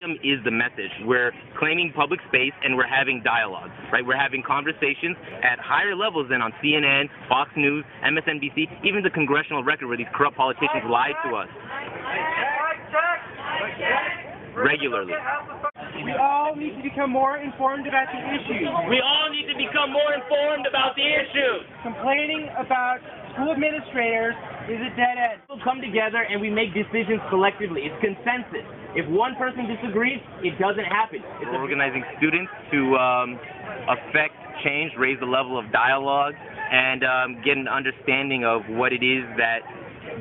is the message. We're claiming public space and we're having dialogue, right? We're having conversations at higher levels than on CNN, Fox News, MSNBC, even the congressional record where these corrupt politicians lie to us regularly. We all need to become more informed about the issues. We all need to become more informed about the issue. Complaining about school administrators is a dead end. We'll come together and we make decisions collectively. It's consensus. If one person disagrees, it doesn't happen. It's We're organizing students to um, affect change, raise the level of dialogue, and um, get an understanding of what it is that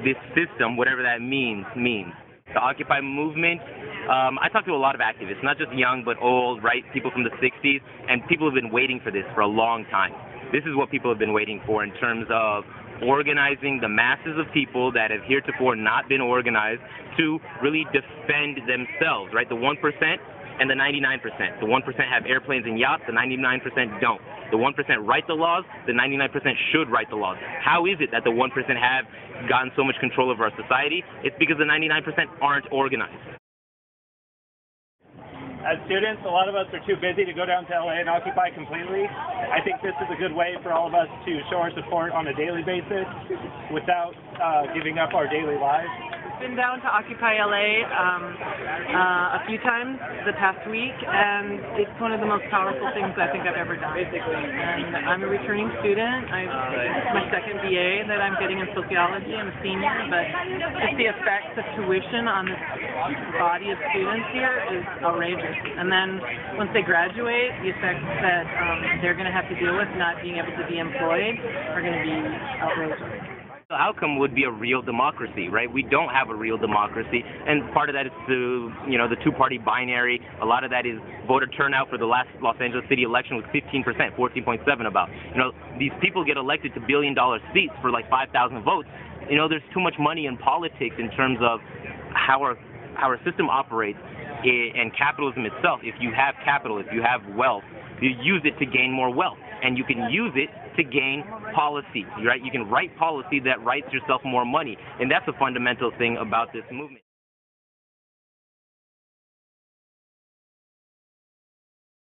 this system, whatever that means, means. The Occupy movement, um, I talk to a lot of activists, not just young but old, right? People from the 60s, and people have been waiting for this for a long time. This is what people have been waiting for in terms of organizing the masses of people that have heretofore not been organized to really defend themselves, right? The 1% and the 99%. The 1% have airplanes and yachts, the 99% don't. The 1% write the laws, the 99% should write the laws. How is it that the 1% have gotten so much control over our society? It's because the 99% aren't organized as students, a lot of us are too busy to go down to LA and occupy completely. I think this is a good way for all of us to show our support on a daily basis without uh, giving up our daily lives I've been down to Occupy LA um, uh, a few times the past week, and it's one of the most powerful things I think I've ever done. And I'm a returning student. I, it's my second BA that I'm getting in sociology. I'm a senior, but just the effects of tuition on this body of students here is outrageous. And then once they graduate, the effects that um, they're going to have to deal with not being able to be employed are going to be outrageous. The outcome would be a real democracy, right? We don't have a real democracy, and part of that is the, you know, the two-party binary. A lot of that is voter turnout for the last Los Angeles city election was 15%, 14.7 about. You know, these people get elected to billion-dollar seats for like 5,000 votes. You know, there's too much money in politics in terms of how our how our system operates and capitalism itself. If you have capital, if you have wealth, you use it to gain more wealth, and you can use it to gain policy. Right? You can write policy that writes yourself more money, and that's a fundamental thing about this movement.